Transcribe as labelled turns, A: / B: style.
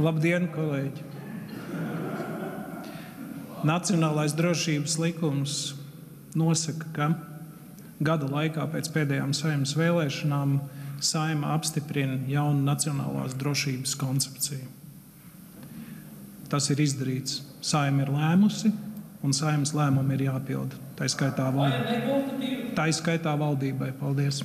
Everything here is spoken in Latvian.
A: Labdien, kolēģi! Nacionālais drošības likums nosaka, ka gada laikā pēc pēdējām saimnes vēlēšanām saima apstiprina jaunu nacionālās drošības koncepciju. Tas ir izdarīts. Saima ir lēmusi, un saimas lēmumi ir jāpilda. Tā skaitā, vald... Tā skaitā valdībai. Paldies!